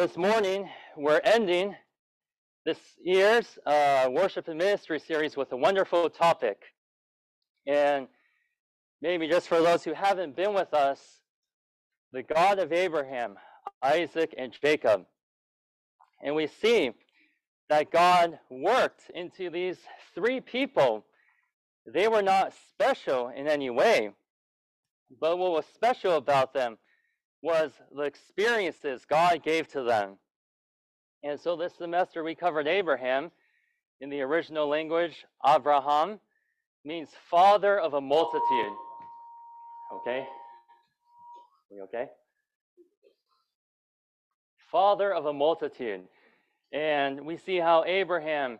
This morning we're ending this year's uh, worship and ministry series with a wonderful topic. And maybe just for those who haven't been with us, the God of Abraham, Isaac, and Jacob. And we see that God worked into these three people. They were not special in any way, but what was special about them was the experiences God gave to them. And so this semester we covered Abraham. In the original language, Abraham means father of a multitude. Okay? We okay? Father of a multitude. And we see how Abraham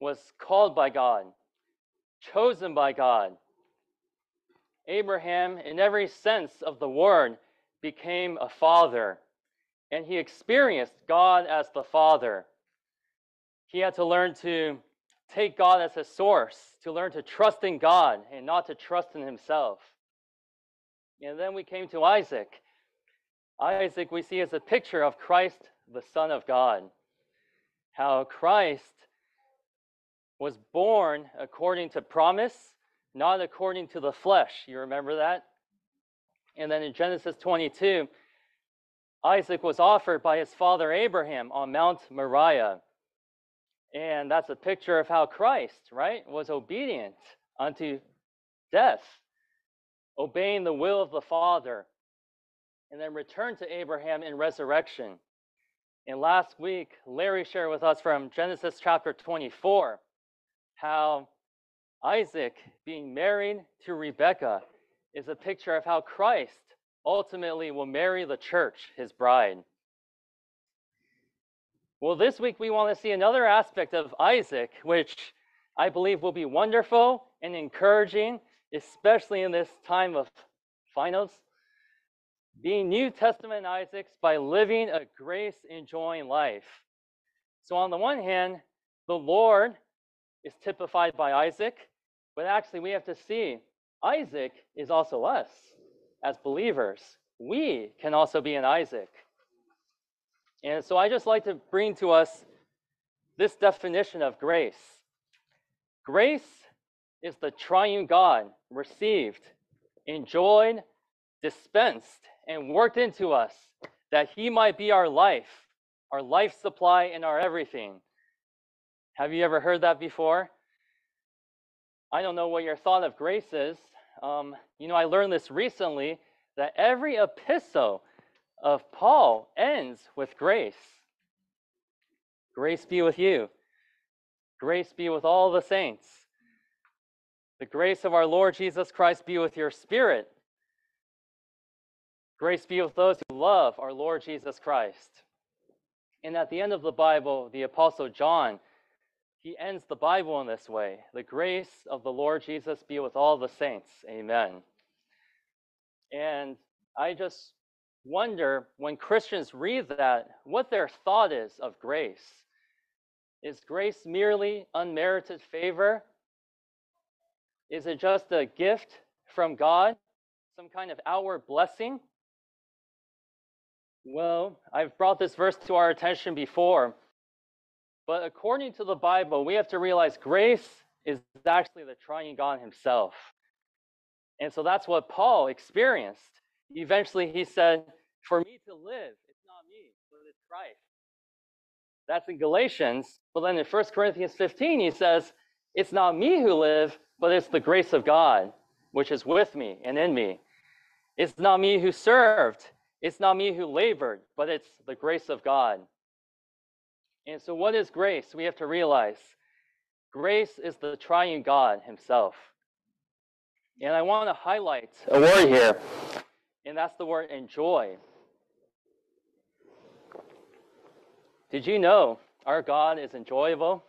was called by God, chosen by God. Abraham, in every sense of the word, became a father, and he experienced God as the Father. He had to learn to take God as a source, to learn to trust in God and not to trust in himself. And then we came to Isaac. Isaac, we see as a picture of Christ, the Son of God. How Christ was born according to promise, not according to the flesh. You remember that? And then in Genesis 22, Isaac was offered by his father Abraham on Mount Moriah. And that's a picture of how Christ, right, was obedient unto death, obeying the will of the Father, and then returned to Abraham in resurrection. And last week, Larry shared with us from Genesis chapter 24 how Isaac, being married to Rebekah, is a picture of how Christ ultimately will marry the church, his bride. Well, this week we want to see another aspect of Isaac, which I believe will be wonderful and encouraging, especially in this time of finals. Being New Testament Isaacs by living a grace enjoying life. So, on the one hand, the Lord is typified by Isaac, but actually we have to see Isaac is also us as believers. We can also be an Isaac. And so I just like to bring to us this definition of grace. Grace is the triune God received, enjoyed, dispensed, and worked into us that he might be our life, our life supply, and our everything. Have you ever heard that before? I don't know what your thought of grace is. Um, you know, I learned this recently that every epistle of Paul ends with grace. Grace be with you. Grace be with all the saints. The grace of our Lord Jesus Christ be with your spirit. Grace be with those who love our Lord Jesus Christ. And at the end of the Bible, the Apostle John he ends the Bible in this way The grace of the Lord Jesus be with all the saints. Amen. And I just wonder when Christians read that, what their thought is of grace. Is grace merely unmerited favor? Is it just a gift from God, some kind of outward blessing? Well, I've brought this verse to our attention before. But according to the Bible, we have to realize grace is actually the triune God himself. And so that's what Paul experienced. Eventually, he said, For me to live, it's not me, but it's Christ. That's in Galatians. But then in 1 Corinthians 15, he says, It's not me who live, but it's the grace of God, which is with me and in me. It's not me who served, it's not me who labored, but it's the grace of God. And so, what is grace? We have to realize grace is the triune God Himself. And I want to highlight a word here, and that's the word enjoy. Did you know our God is enjoyable?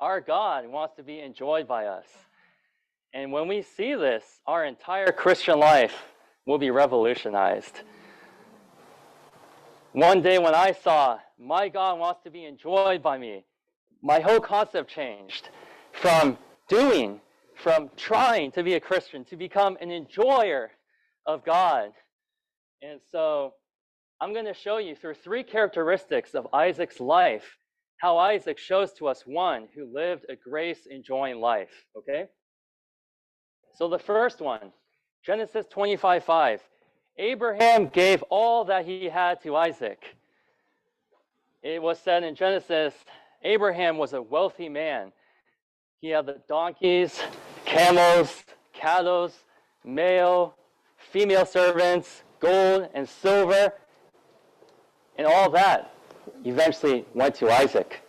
Our God wants to be enjoyed by us. And when we see this, our entire Christian life will be revolutionized. One day when I saw my God wants to be enjoyed by me, my whole concept changed from doing, from trying to be a Christian, to become an enjoyer of God. And so I'm going to show you through three characteristics of Isaac's life how Isaac shows to us one who lived a grace enjoying life. Okay? So the first one, Genesis 25 5. Abraham gave all that he had to Isaac. It was said in Genesis Abraham was a wealthy man. He had the donkeys, camels, cattle, male, female servants, gold and silver, and all that eventually went to Isaac.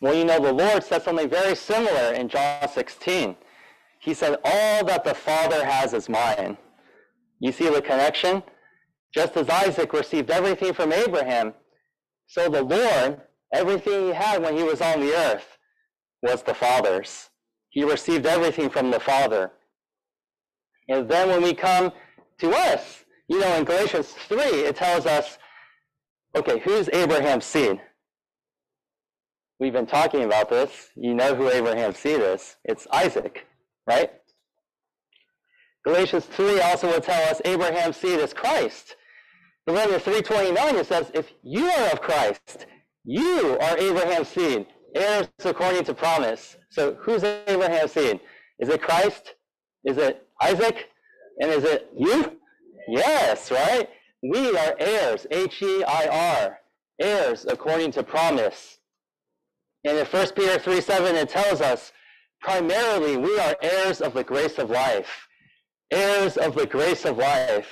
Well, you know, the Lord said something very similar in John 16. He said, All that the Father has is mine. You see the connection? Just as Isaac received everything from Abraham, so the Lord, everything he had when he was on the earth, was the Father's. He received everything from the Father. And then when we come to us, you know, in Galatians 3, it tells us, okay, who's Abraham's seed? We've been talking about this. You know who Abraham's seed is. It's Isaac, right? Galatians 3 also will tell us Abraham's seed is Christ. Galatians 3.29, it says, if you are of Christ, you are Abraham's seed, heirs according to promise. So who's Abraham's seed? Is it Christ? Is it Isaac? And is it you? Yes, right? We are heirs, H-E-I-R, heirs according to promise. And in 1 Peter 3 7, it tells us, primarily we are heirs of the grace of life, heirs of the grace of life,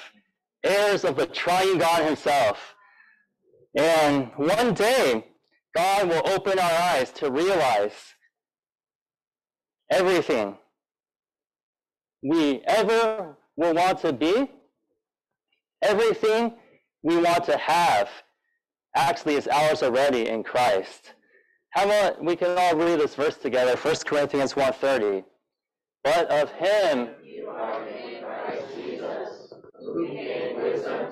heirs of the triune God himself. And one day, God will open our eyes to realize everything we ever will want to be, everything we want to have, actually is ours already in Christ. How about we can all read this verse together, 1 Corinthians 1.30. But of him you are made Christ Jesus, who wisdom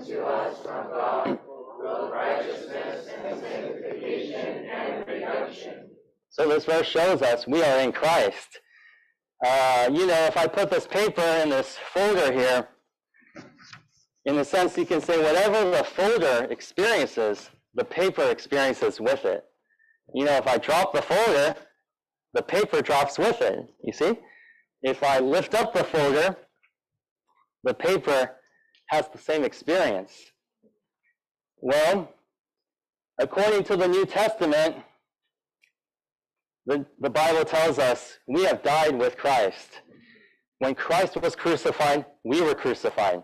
to us from God, both righteousness and sanctification and redemption. So this verse shows us we are in Christ. Uh, you know, if I put this paper in this folder here, in a sense, you can say whatever the folder experiences, the paper experiences with it you know, if I drop the folder, the paper drops with it, you see? If I lift up the folder, the paper has the same experience. Well, according to the New Testament, the, the Bible tells us we have died with Christ. When Christ was crucified, we were crucified.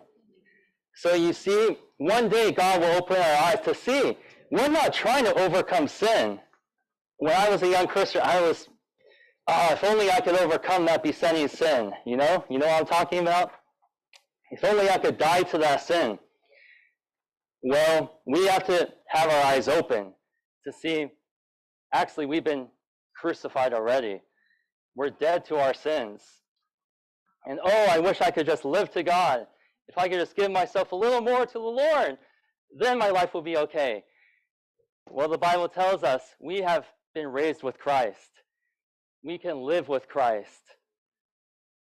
So you see, one day God will open our eyes to see we're not trying to overcome sin when I was a young Christian, I was, oh, if only I could overcome that besetting sin. You know, you know what I'm talking about? If only I could die to that sin. Well, we have to have our eyes open to see, actually, we've been crucified already. We're dead to our sins. And oh, I wish I could just live to God. If I could just give myself a little more to the Lord, then my life will be okay. Well, the Bible tells us we have been raised with Christ. We can live with Christ.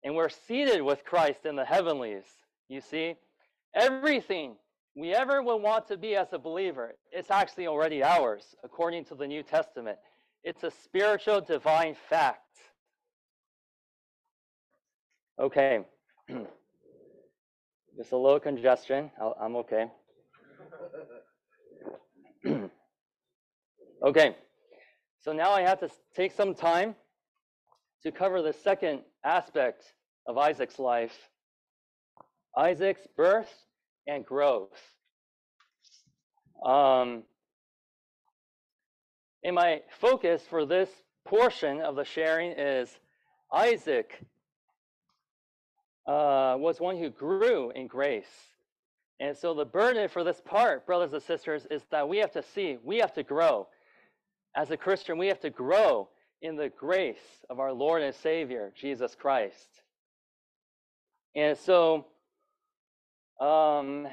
And we're seated with Christ in the heavenlies. You see, everything we ever will want to be as a believer, it's actually already ours, according to the New Testament. It's a spiritual divine fact. Okay. Just a little congestion. i am okay. okay. So now I have to take some time to cover the second aspect of Isaac's life Isaac's birth and growth. Um, and my focus for this portion of the sharing is Isaac uh, was one who grew in grace. And so the burden for this part, brothers and sisters, is that we have to see, we have to grow as a Christian, we have to grow in the grace of our Lord and Savior, Jesus Christ. And so, um,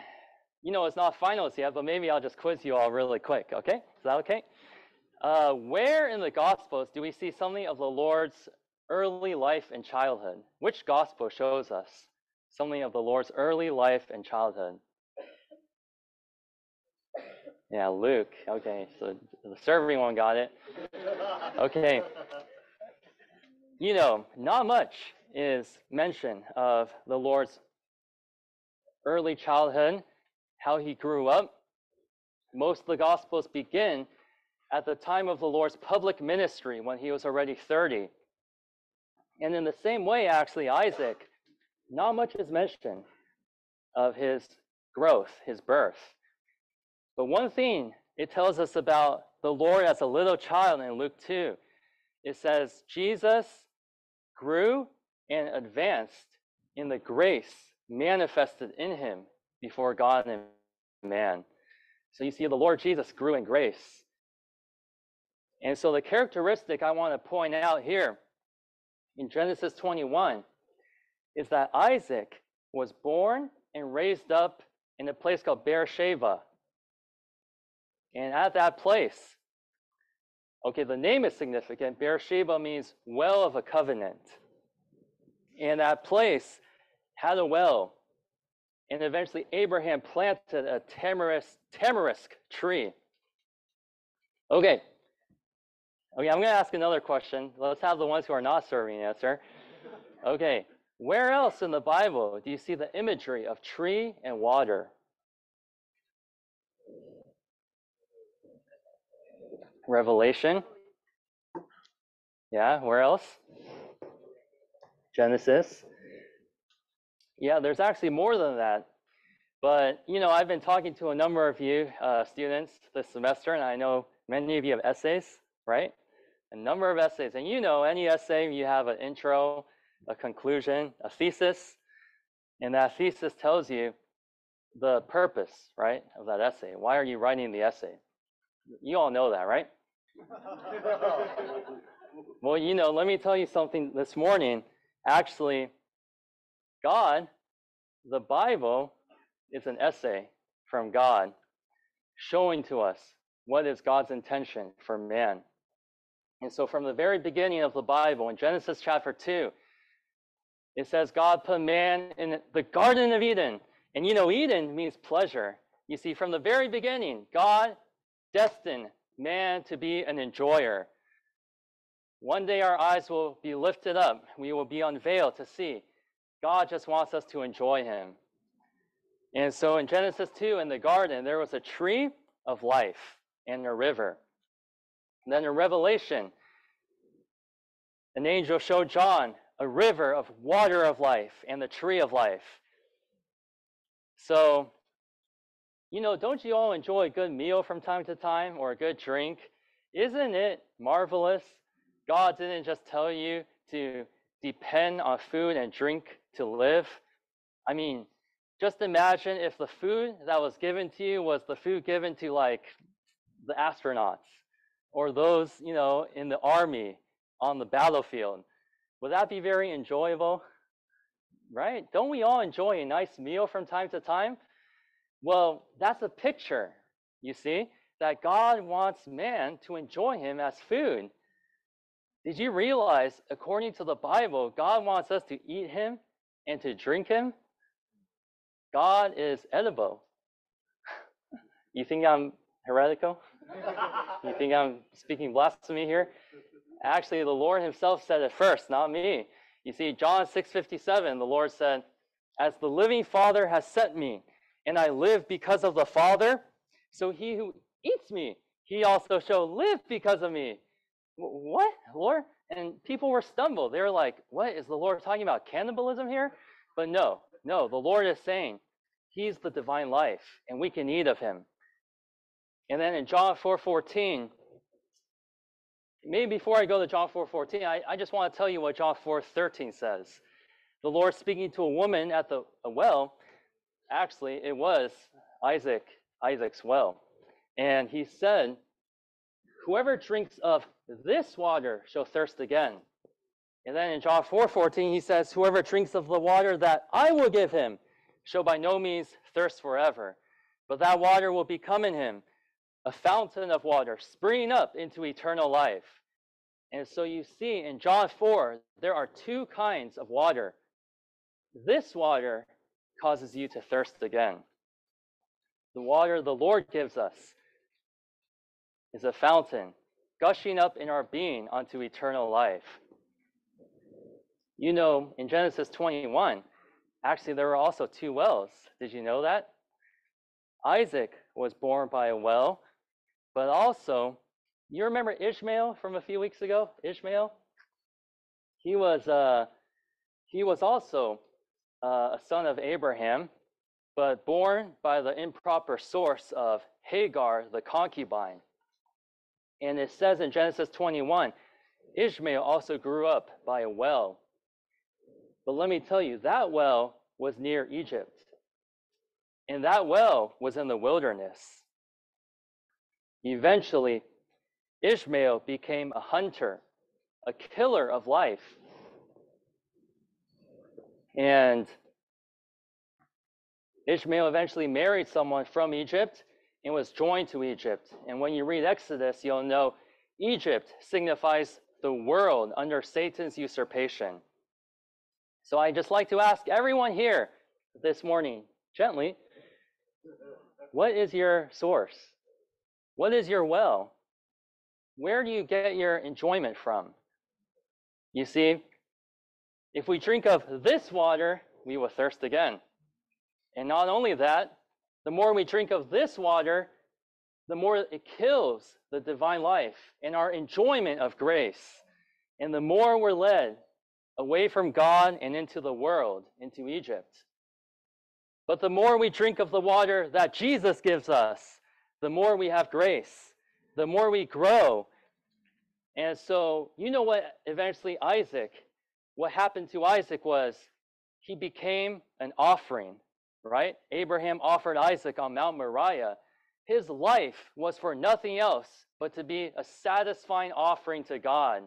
you know, it's not finals yet, but maybe I'll just quiz you all really quick, okay? Is that okay? Uh, where in the Gospels do we see something of the Lord's early life and childhood? Which Gospel shows us something of the Lord's early life and childhood? Yeah, Luke. Okay, so the serving one got it. Okay. You know, not much is mentioned of the Lord's early childhood, how he grew up. Most of the Gospels begin at the time of the Lord's public ministry when he was already 30. And in the same way, actually, Isaac, not much is mentioned of his growth, his birth. But one thing it tells us about the Lord as a little child in Luke 2, it says, Jesus grew and advanced in the grace manifested in him before God and man. So you see, the Lord Jesus grew in grace. And so the characteristic I want to point out here in Genesis 21 is that Isaac was born and raised up in a place called Beersheba. And at that place, okay, the name is significant. Beersheba means well of a covenant. And that place had a well. And eventually Abraham planted a tamarisk, tamarisk tree. Okay. Okay, I'm going to ask another question. Let's have the ones who are not serving answer. Okay. Where else in the Bible do you see the imagery of tree and water? Revelation. Yeah, where else? Genesis. Yeah, there's actually more than that. But, you know, I've been talking to a number of you uh, students this semester, and I know many of you have essays, right? A number of essays. And you know, any essay, you have an intro, a conclusion, a thesis, and that thesis tells you the purpose, right, of that essay. Why are you writing the essay? You all know that, right? well, you know, let me tell you something this morning. Actually, God, the Bible, is an essay from God showing to us what is God's intention for man. And so, from the very beginning of the Bible, in Genesis chapter 2, it says God put man in the Garden of Eden. And you know, Eden means pleasure. You see, from the very beginning, God destined man to be an enjoyer. One day our eyes will be lifted up, we will be unveiled to see. God just wants us to enjoy Him. And so in Genesis 2, in the garden, there was a tree of life and a river. And then in Revelation, an angel showed John a river of water of life and the tree of life. So, you know, don't you all enjoy a good meal from time to time or a good drink? Isn't it marvelous? God didn't just tell you to depend on food and drink to live. I mean, just imagine if the food that was given to you was the food given to like the astronauts or those, you know, in the army on the battlefield. Would that be very enjoyable? Right? Don't we all enjoy a nice meal from time to time? Well, that's a picture, you see, that God wants man to enjoy him as food. Did you realize, according to the Bible, God wants us to eat him and to drink him? God is edible. you think I'm heretical? you think I'm speaking blasphemy here? Actually, the Lord himself said it first, not me. You see, John 6:57, the Lord said, "As the living Father has sent me, and I live because of the Father, so he who eats me, he also shall live because of me." What, Lord? And people were stumbled. They were like, "What is the Lord talking about? Cannibalism here?" But no, no, the Lord is saying he's the divine life, and we can eat of him. And then in John 4:14, maybe before I go to John 4:14, I, I just want to tell you what John 4:13 says. The Lord speaking to a woman at the well, actually it was Isaac, Isaac's well. And he said, Whoever drinks of this water shall thirst again. And then in John 4:14 he says, Whoever drinks of the water that I will give him shall by no means thirst forever, but that water will become in him a fountain of water springing up into eternal life. And so you see in John 4, there are two kinds of water. This water causes you to thirst again. The water the Lord gives us is a fountain gushing up in our being unto eternal life. You know, in Genesis 21, actually, there were also two wells. Did you know that? Isaac was born by a well, but also, you remember Ishmael from a few weeks ago? Ishmael? He was, uh, he was also uh, a son of Abraham, but born by the improper source of Hagar, the concubine. And it says in Genesis 21 Ishmael also grew up by a well. But let me tell you, that well was near Egypt. And that well was in the wilderness. Eventually, Ishmael became a hunter, a killer of life. And Ishmael eventually married someone from Egypt and was joined to Egypt. And when you read Exodus, you'll know Egypt signifies the world under Satan's usurpation. So I just like to ask everyone here this morning, gently, what is your source? What is your well? Where do you get your enjoyment from? You see, if we drink of this water, we will thirst again. And not only that, the more we drink of this water, the more it kills the divine life and our enjoyment of grace. And the more we're led away from God and into the world, into Egypt. But the more we drink of the water that Jesus gives us, the more we have grace, the more we grow. And so, you know what eventually Isaac, what happened to Isaac was he became an offering right? Abraham offered Isaac on Mount Moriah. His life was for nothing else but to be a satisfying offering to God.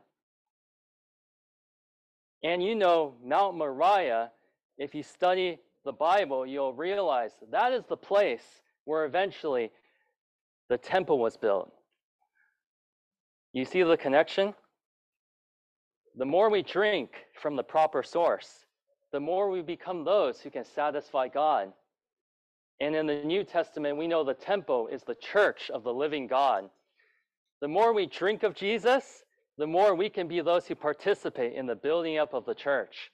And you know, Mount Moriah, if you study the Bible, you'll realize that is the place where eventually the temple was built. You see the connection? The more we drink from the proper source, the more we become those who can satisfy God. And in the New Testament, we know the temple is the church of the living God. The more we drink of Jesus, the more we can be those who participate in the building up of the church.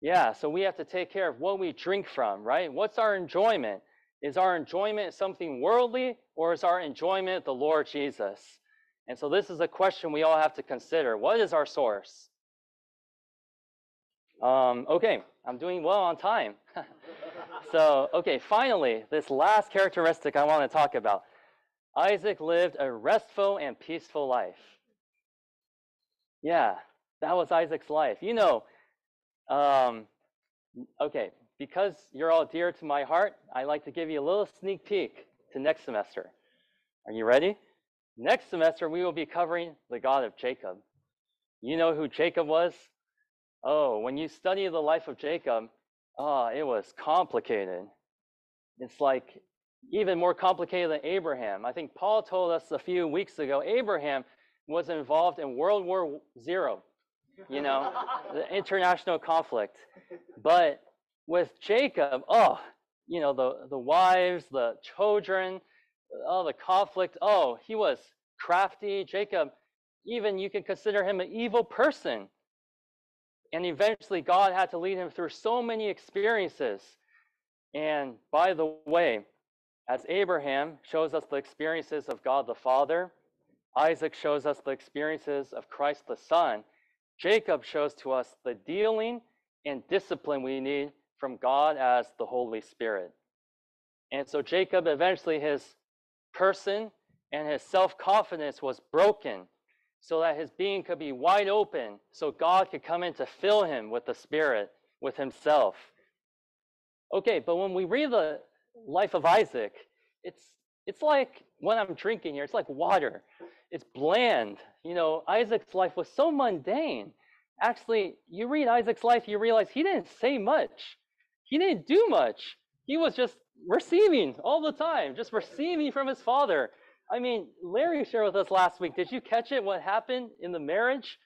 Yeah, so we have to take care of what we drink from, right? What's our enjoyment? Is our enjoyment something worldly or is our enjoyment the Lord Jesus? And so this is a question we all have to consider. What is our source? Um, okay, I'm doing well on time. so, okay, finally, this last characteristic I want to talk about. Isaac lived a restful and peaceful life. Yeah, that was Isaac's life. You know, um, okay, because you're all dear to my heart, I like to give you a little sneak peek to next semester. Are you ready? Next semester, we will be covering the God of Jacob. You know who Jacob was? Oh, when you study the life of Jacob, oh, it was complicated. It's like even more complicated than Abraham. I think Paul told us a few weeks ago Abraham was involved in World War Zero, you know, the international conflict. But with Jacob, oh, you know, the, the wives, the children, oh, the conflict, oh, he was crafty. Jacob, even you can consider him an evil person. And eventually, God had to lead him through so many experiences. And by the way, as Abraham shows us the experiences of God the Father, Isaac shows us the experiences of Christ the Son, Jacob shows to us the dealing and discipline we need from God as the Holy Spirit. And so Jacob eventually, his person and his self confidence was broken so that his being could be wide open, so God could come in to fill him with the Spirit, with himself. Okay, but when we read the life of Isaac, it's it's like when I'm drinking here, it's like water. It's bland. You know, Isaac's life was so mundane. Actually, you read Isaac's life, you realize he didn't say much. He didn't do much. He was just receiving all the time, just receiving from his father. I mean, Larry shared with us last week. Did you catch it? What happened in the marriage?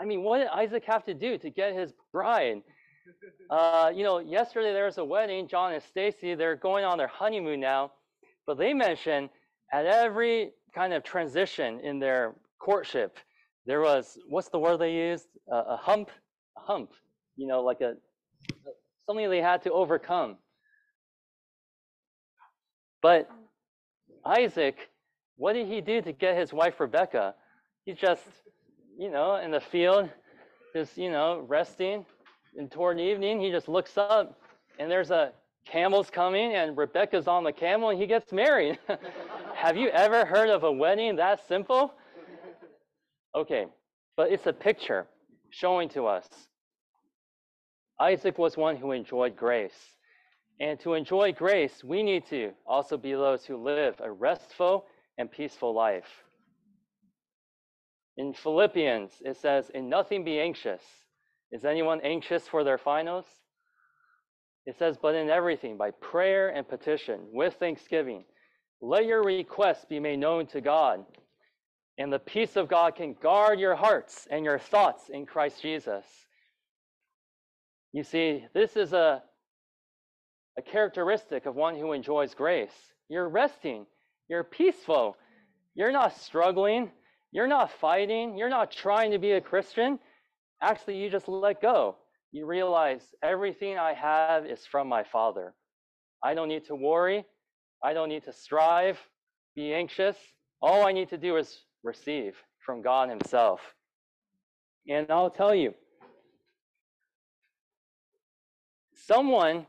I mean, what did Isaac have to do to get his bride? Uh, you know, yesterday there was a wedding. John and Stacy, they're going on their honeymoon now, but they mentioned at every kind of transition in their courtship. There was, what's the word they used? Uh, a hump, a hump, you know, like a, something they had to overcome. But Isaac, what did he do to get his wife Rebecca? He's just, you know, in the field, just, you know, resting. And toward evening, he just looks up and there's a camel's coming and Rebecca's on the camel and he gets married. Have you ever heard of a wedding that simple? Okay, but it's a picture showing to us. Isaac was one who enjoyed grace. And to enjoy grace, we need to also be those who live a restful and peaceful life. In Philippians, it says, In nothing be anxious. Is anyone anxious for their finals? It says, But in everything, by prayer and petition, with thanksgiving, let your requests be made known to God. And the peace of God can guard your hearts and your thoughts in Christ Jesus. You see, this is a a characteristic of one who enjoys grace. You're resting, you're peaceful, you're not struggling, you're not fighting, you're not trying to be a Christian. Actually, you just let go. You realize everything I have is from my Father. I don't need to worry, I don't need to strive, be anxious. All I need to do is receive from God Himself. And I'll tell you, someone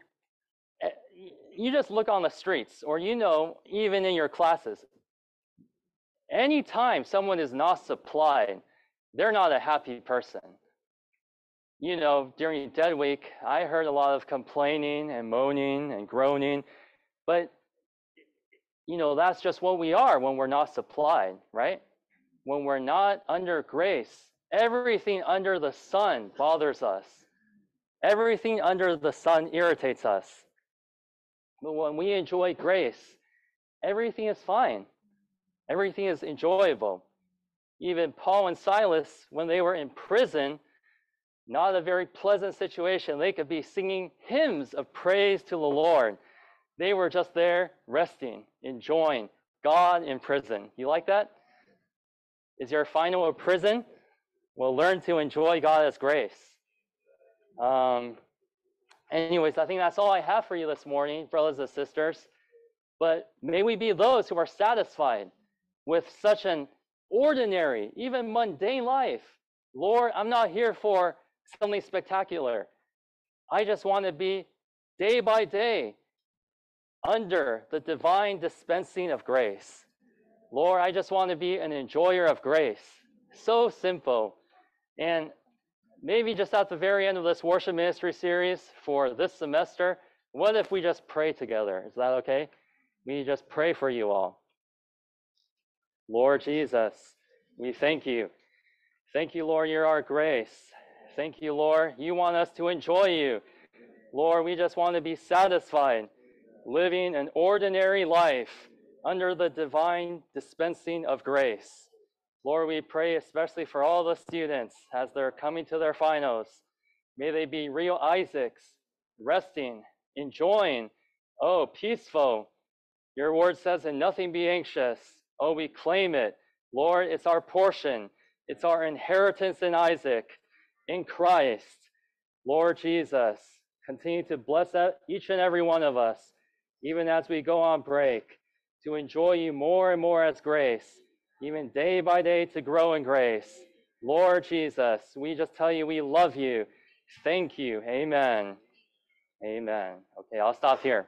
you just look on the streets, or you know, even in your classes, anytime someone is not supplied, they're not a happy person. You know, during Dead Week, I heard a lot of complaining and moaning and groaning, but you know, that's just what we are when we're not supplied, right? When we're not under grace, everything under the sun bothers us. Everything under the sun irritates us. But when we enjoy grace, everything is fine. Everything is enjoyable. Even Paul and Silas, when they were in prison, not a very pleasant situation. They could be singing hymns of praise to the Lord. They were just there resting, enjoying God in prison. You like that? Is your final a prison? Well, learn to enjoy God as grace. Um, Anyways, I think that's all I have for you this morning, brothers and sisters. But may we be those who are satisfied with such an ordinary, even mundane life. Lord, I'm not here for something spectacular. I just want to be day by day under the divine dispensing of grace. Lord, I just want to be an enjoyer of grace. So simple. And maybe just at the very end of this worship ministry series for this semester, what if we just pray together? Is that okay? We just pray for you all. Lord Jesus, we thank you. Thank you, Lord, you're our grace. Thank you, Lord. You want us to enjoy you. Lord, we just want to be satisfied living an ordinary life under the divine dispensing of grace. Lord, we pray especially for all the students as they're coming to their finals. May they be real Isaacs, resting, enjoying, oh, peaceful. Your word says, and nothing be anxious. Oh, we claim it. Lord, it's our portion. It's our inheritance in Isaac, in Christ. Lord Jesus, continue to bless each and every one of us, even as we go on break, to enjoy you more and more as grace even day by day to grow in grace. Lord Jesus, we just tell you we love you. Thank you. Amen. Amen. Okay, I'll stop here.